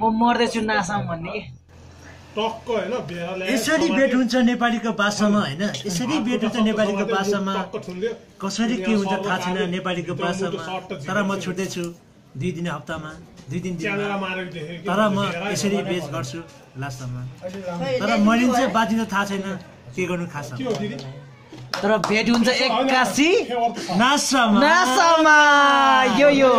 म मर्दैछु नासाम भन्ने यसरी भेट हुन्छ नेपालीको भाषामा होइन? यसरी भेट हुन्छ नेपालीको भाषामा? कसरी के हुन्छ थाहा छैन नेपालीको भाषामा। तर म छुट्दैछु दुई दिन हप्तामा दुई दिन तर म यसरी बेच गर्छु लास्टमा। तर मैले चाहिँ बाँचिन थाहा छैन के गर्नु खास तर भेट हुन्छ एक्कासी नासामा। नासामा। यो यो।